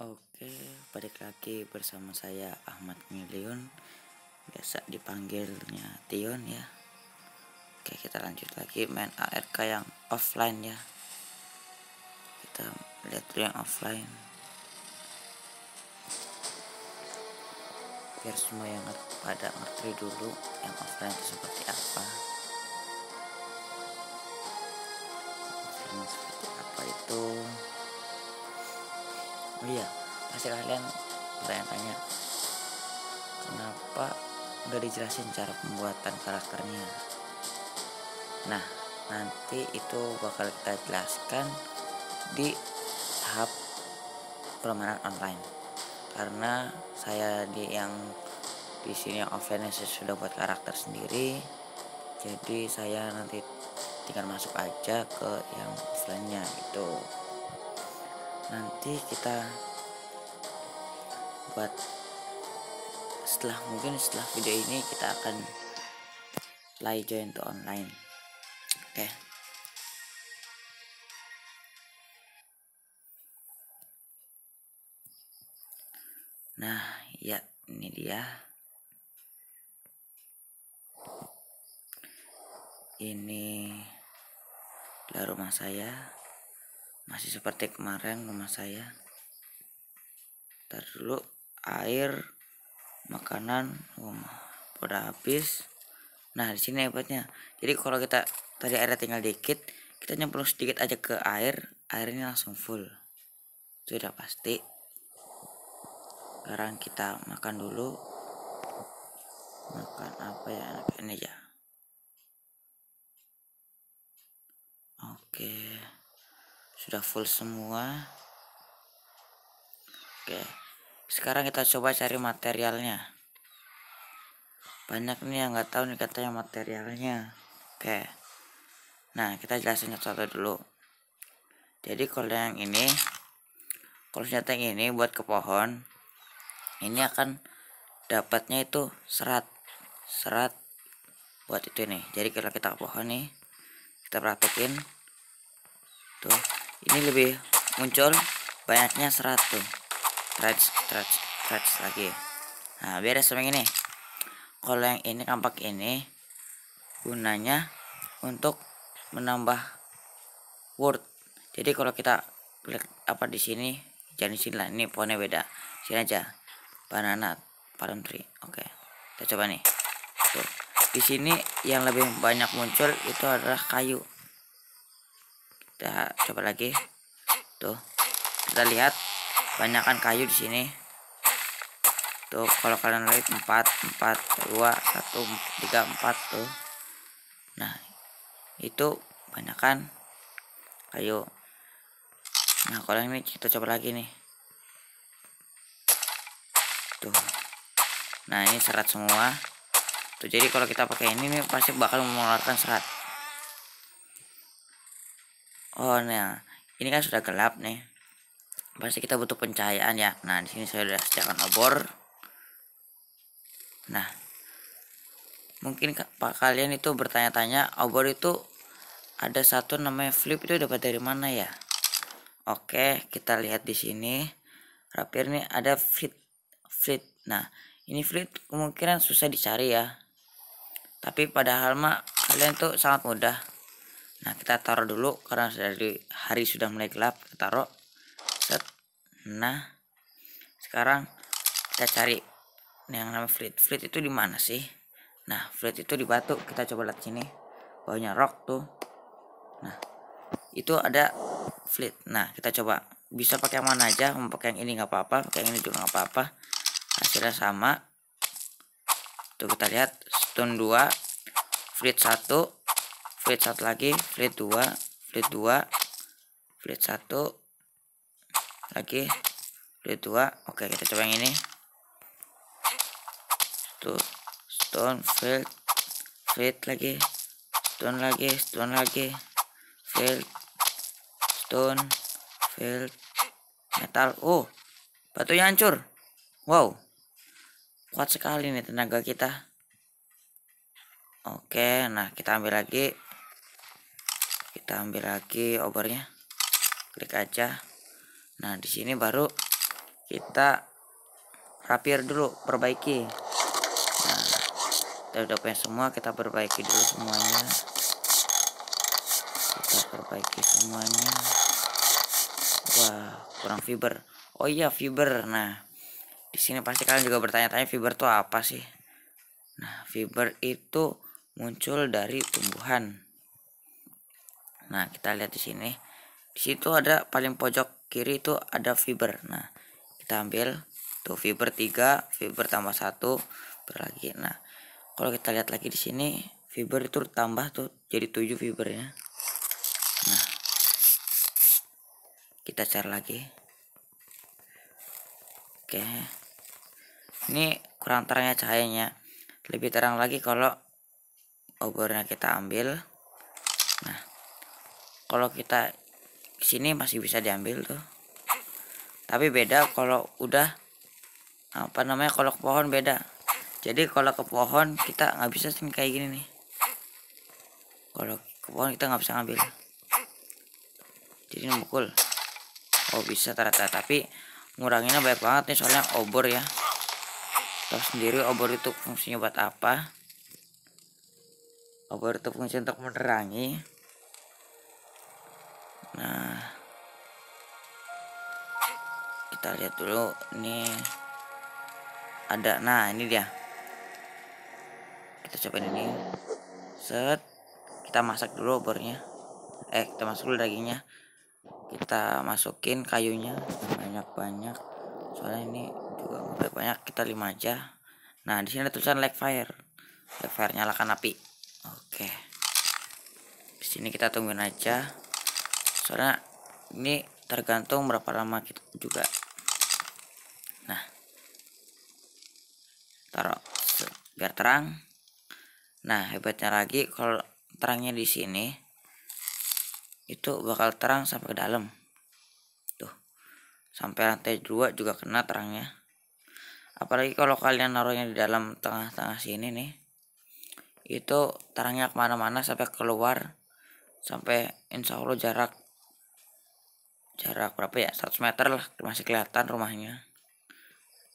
Oke, balik lagi bersama saya Ahmad Milion. Biasa dipanggilnya Tion ya. Oke, kita lanjut lagi main ARK yang offline ya. Kita lihat dulu yang offline. Biar semua yang pada ngerti dulu yang offline itu seperti apa pasti kalian bertanya-tanya. Kenapa udah dijelasin cara pembuatan karakternya? Nah nanti itu bakal kita jelaskan di tahap permainan online. Karena saya di yang di sini offline saya sudah buat karakter sendiri. Jadi saya nanti tinggal masuk aja ke yang offline gitu. Nanti kita buat setelah mungkin setelah video ini kita akan play join to online. Oke. Okay. nah ya ini dia. Ini adalah rumah saya. Masih seperti kemarin rumah saya. Ntar dulu air makanan rumah udah habis. Nah di sini hebatnya jadi kalau kita tadi airnya tinggal dikit kita nyemplung sedikit aja ke air airnya langsung full. Itu udah pasti. Sekarang kita makan dulu. Makan apa ya ini aja. Oke. Sudah full semua. Oke sekarang kita coba cari materialnya. Banyak nih yang nggak tahu nih katanya materialnya. Oke. Nah kita jelasin satu dulu. Jadi kalau yang ini kalau senjata yang ini buat ke pohon ini akan dapatnya itu serat serat buat itu nih. Jadi kalau kita ke pohon nih kita praktekin tuh ini lebih muncul banyaknya 100 stretch stretch stretch lagi. Nah beres sama ini kalau yang ini kampak ini gunanya untuk menambah word jadi kalau kita klik apa di sini jangan di sini lah. Ini pohonnya beda. Sini aja. Banana palm tree. Oke. Kita coba nih. Tuh. Di sini yang lebih banyak muncul itu adalah kayu. Kita coba lagi. Tuh. Kita lihat banyakkan kayu di sini. Tuh kalau kalian lihat 4 4 2 1 3 4 tuh. Nah itu banyakkan kayu. Nah kalau ini kita coba lagi nih. Tuh. Nah ini serat semua. Tuh jadi kalau kita pakai ini nih pasti bakal mengeluarkan serat. Oh nah ini kan sudah gelap nih pasti kita butuh pencahayaan ya. Nah di sini saya sudah sediakan obor. Nah mungkin pak kalian itu bertanya-tanya obor itu ada satu namanya flip itu dapat dari mana ya? Oke kita lihat di sini. Rapir ini ada flip flip nah ini flip kemungkinan susah dicari ya. Tapi padahal mah kalian tuh sangat mudah. Nah kita taruh dulu karena dari hari sudah mulai gelap kita taruh nah sekarang kita cari yang namanya fleet. Fleet itu di mana sih? Nah fleet itu di batu. Kita coba lihat sini. Bawahnya rock tuh. Nah itu ada fleet. Nah kita coba. Bisa pakai yang mana aja. Mau pakai yang ini nggak apa-apa. Pakai yang ini juga nggak apa-apa. Hasilnya sama. Tuh kita lihat. Stone 2 fleet 1 fleet satu lagi fleet dua fleet dua fleet satu lagi. Fleet dua oke kita coba yang ini. Tuh stone fleet fleet lagi. Stone lagi stone lagi. Fleet stone fleet metal. Oh batunya hancur. Wow. Kuat sekali nih tenaga kita. Oke nah kita ambil lagi. Kita ambil lagi obornya. Klik aja nah di sini baru kita rapir dulu perbaiki. Nah kita udah punya semua kita perbaiki dulu semuanya. Kita perbaiki semuanya. Wah kurang fiber. Oh iya fiber. Nah di sini pasti kalian juga bertanya-tanya fiber itu apa sih? Nah fiber itu muncul dari tumbuhan. Nah kita lihat di sini. Di situ ada paling pojok kiri itu ada fiber. Nah kita ambil tuh fiber 3 fiber tambah satu berlagi nah kalau kita lihat lagi di sini fiber itu tambah tuh jadi 7 fibernya. Nah kita cari lagi. Oke. Ini kurang terangnya cahayanya. Lebih terang lagi kalau obornya kita ambil. Nah kalau kita sini masih bisa diambil tuh. Tapi beda kalau udah apa namanya kalau ke pohon beda. Jadi kalau ke pohon kita nggak bisa sih kayak gini nih. Kalau ke pohon kita nggak bisa ngambil. Jadi mukul oh bisa ternyata. Tapi nguranginnya banyak banget nih soalnya obor ya. Tahu sendiri obor itu fungsinya buat apa. Obor itu fungsi untuk menerangi nah. Kita lihat dulu nih ada. Nah ini dia. Kita cobain ini. Set. Kita masak dulu obornya eh kita masuk dulu dagingnya. Kita masukin kayunya. Banyak-banyak. Soalnya ini juga banyak banyak. Kita lima aja. Nah di sini ada tulisan like fire. Like fire nyalakan api oke. Di sini kita tungguin aja soalnya ini tergantung berapa lama kita juga. Taruh biar terang. Nah hebatnya lagi kalau terangnya di sini itu bakal terang sampai ke dalam. Tuh sampai lantai dua juga kena terangnya. Apalagi kalau kalian naruhnya di dalam tengah-tengah sini nih itu terangnya ke mana-mana sampai keluar sampai insya Allah jarak jarak berapa ya? 100 meter lah masih kelihatan rumahnya.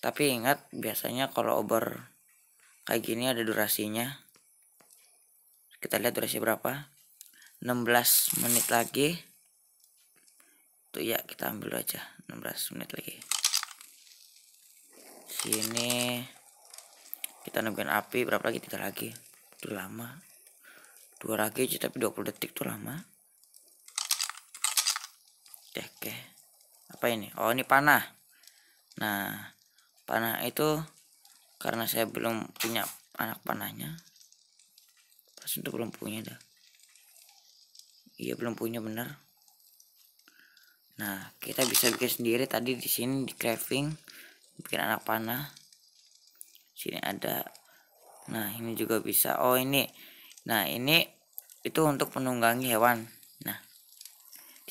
Tapi ingat biasanya kalau obor kayak gini ada durasinya. Kita lihat durasi berapa. 16 menit lagi. Tuh ya kita ambil aja 16 menit lagi. Sini kita nungguin api berapa lagi? Tiga lagi. Itu lama. Dua lagi tapi 20 detik tuh lama oke. Apa ini? Oh ini panah. Nah panah itu karena saya belum punya anak panahnya. Pas itu belum punya dah. Iya belum punya bener. Nah kita bisa bikin sendiri tadi di sini di crafting bikin anak panah. Sini ada. Nah ini juga bisa. Oh ini. Nah ini itu untuk menunggangi hewan. Nah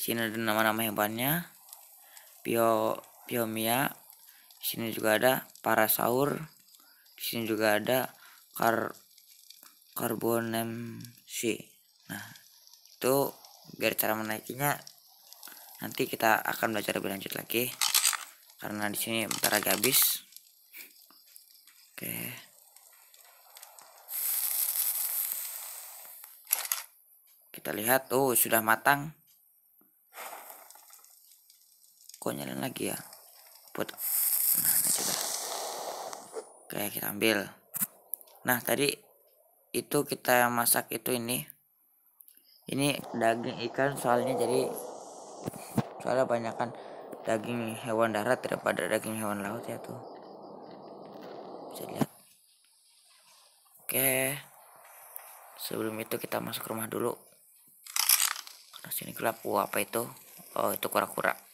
di sini ada nama-nama hewannya bio biomia di sini juga ada parasaur. Di sini juga ada kar karbonem C nah itu biar cara menaikinya nanti kita akan belajar lebih lanjut lagi. Karena di sini bentar lagi habis. Oke. Kita lihat. Oh sudah matang kok nyalain lagi ya. Buat nah ini sudah. Oke kita ambil. Nah tadi itu kita masak itu ini. Ini daging ikan soalnya jadi soalnya banyak kan daging hewan darat daripada daging hewan laut ya tuh. Bisa lihat oke. Sebelum itu kita masuk rumah dulu. Karena sini gelap. Wah apa itu? Oh itu kura-kura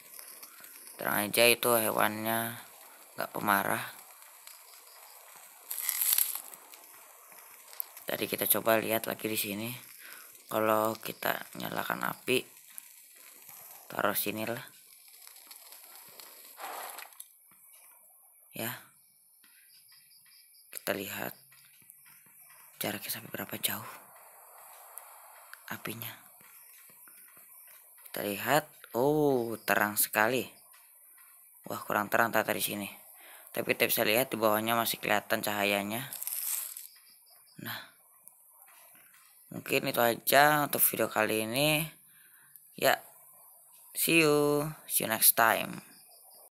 terang aja itu hewannya. Nggak pemarah. Tadi kita coba lihat lagi di sini. Kalau kita nyalakan api taruh sini lah. Ya. Kita lihat jaraknya sampai berapa jauh apinya. Kita lihat. Oh terang sekali wah kurang terang tata di sini. Tapi kita bisa lihat di bawahnya masih kelihatan cahayanya. Nah mungkin itu aja untuk video kali ini. Ya see you. See you next time